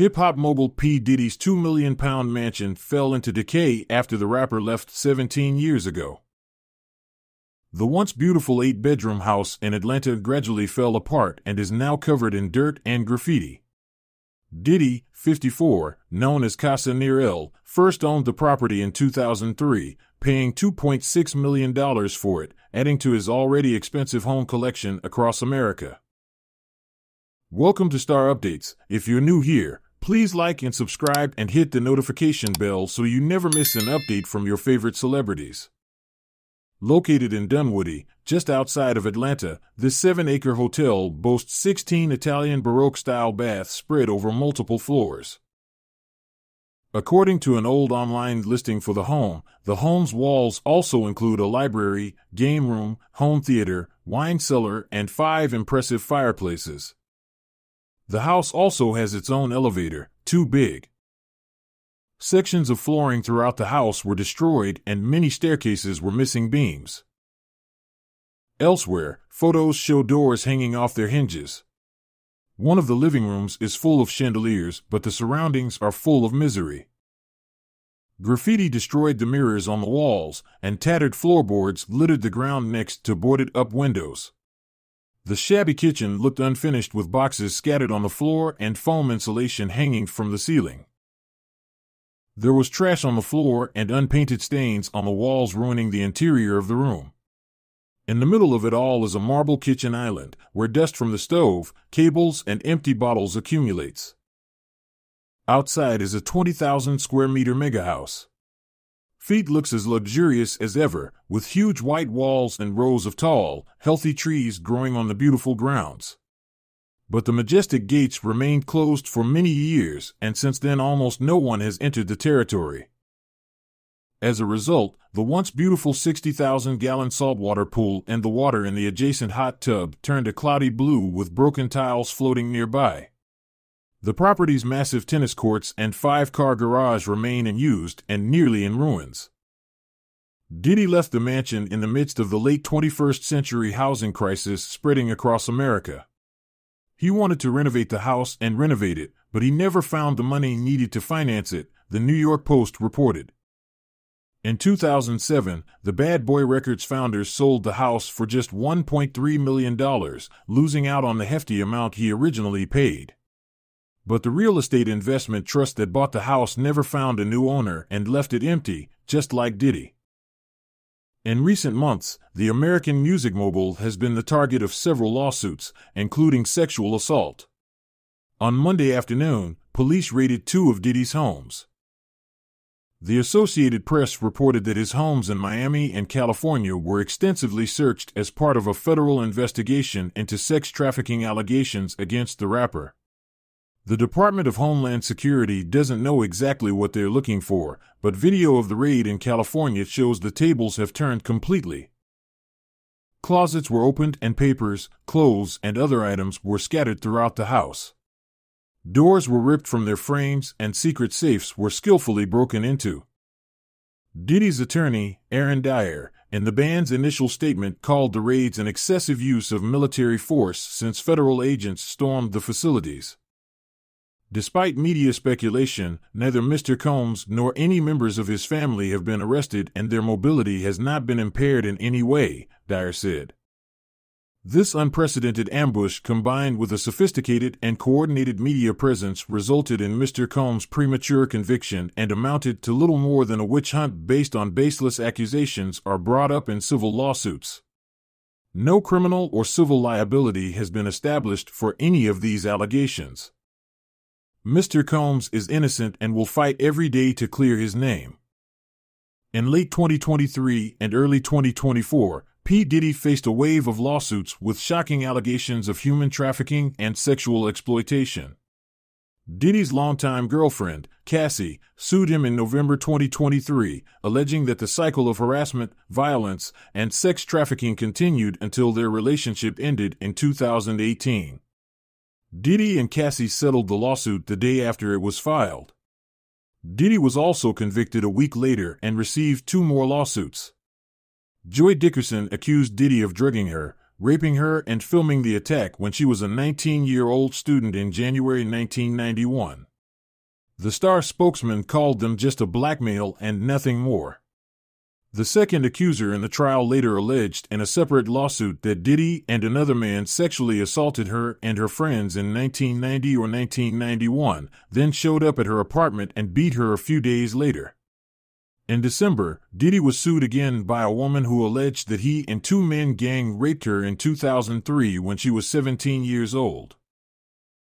Hip hop mogul P. Diddy's $2 million mansion fell into decay after the rapper left 17 years ago. The once beautiful eight bedroom house in Atlanta gradually fell apart and is now covered in dirt and graffiti. Diddy, 54, known as Casa Nirelle, first owned the property in 2003, paying $2.6 million for it, adding to his already expensive home collection across America. Welcome to Star Updates. If you're new here, please like and subscribe and hit the notification bell so you never miss an update from your favorite celebrities. Located in Dunwoody, just outside of Atlanta, this seven acre hotel boasts 16 Italian Baroque style baths spread over multiple floors. According to an old online listing for the home, the home's walls also include a library, game room, home theater, wine cellar, and five impressive fireplaces. The house also has its own elevator, too big. Sections of flooring throughout the house were destroyed and many staircases were missing beams. Elsewhere, photos show doors hanging off their hinges. One of the living rooms is full of chandeliers, but the surroundings are full of misery. Graffiti destroyed the mirrors on the walls, and tattered floorboards littered the ground next to boarded up windows. The shabby kitchen looked unfinished with boxes scattered on the floor and foam insulation hanging from the ceiling. There was trash on the floor and unpainted stains on the walls ruining the interior of the room. In the middle of it all is a marble kitchen island where dust from the stove, cables, and empty bottles accumulates. Outside is a 20,000 square meter mega house. Feet looks as luxurious as ever, with huge white walls and rows of tall, healthy trees growing on the beautiful grounds. But the majestic gates remained closed for many years, and since then almost no one has entered the territory. As a result, the once beautiful 60,000 gallon saltwater pool and the water in the adjacent hot tub turned a cloudy blue with broken tiles floating nearby. The property's massive tennis courts and five car garage remain unused and nearly in ruins. Diddy left the mansion in the midst of the late 21st century housing crisis spreading across America. He wanted to renovate the house and renovate it, but he never found the money needed to finance it, the New York Post reported. In 2007, the Bad Boy Records founders sold the house for just $1.3 million, losing out on the hefty amount he originally paid. But the real estate investment trust that bought the house never found a new owner and left it empty, just like Diddy. In recent months, the American music mogul has been the target of several lawsuits, including sexual assault. On Monday afternoon, police raided two of Diddy's homes. The Associated Press reported that his homes in Miami and California were extensively searched as part of a federal investigation into sex trafficking allegations against the rapper. The Department of Homeland Security doesn't know exactly what they're looking for, but video of the raid in California shows the tables have turned completely. Closets were opened and papers, clothes, and other items were scattered throughout the house. Doors were ripped from their frames and secret safes were skillfully broken into. Diddy's attorney, Aaron Dyer, in the band's initial statement called the raids an excessive use of military force since federal agents stormed the facilities. Despite media speculation, neither Mr. Combs nor any members of his family have been arrested and their mobility has not been impaired in any way, Dyer said. This unprecedented ambush combined with a sophisticated and coordinated media presence resulted in Mr. Combs' premature conviction and amounted to little more than a witch hunt based on baseless accusations are brought up in civil lawsuits. No criminal or civil liability has been established for any of these allegations. Mr. Combs is innocent and will fight every day to clear his name. In late 2023 and early 2024, P. Diddy faced a wave of lawsuits with shocking allegations of human trafficking and sexual exploitation. Diddy's longtime girlfriend, Cassie, sued him in November 2023, alleging that the cycle of harassment, violence, and sex trafficking continued until their relationship ended in 2018. Diddy and Cassie settled the lawsuit the day after it was filed. Diddy was also convicted a week later and received two more lawsuits. Joy Dickerson accused Diddy of drugging her, raping her, and filming the attack when she was a 19 year old student in January 1991. The star spokesman called them just a blackmail and nothing more. The second accuser in the trial later alleged in a separate lawsuit that Diddy and another man sexually assaulted her and her friends in 1990 or 1991, then showed up at her apartment and beat her a few days later. In December, Diddy was sued again by a woman who alleged that he and two men gang raped her in 2003 when she was 17 years old.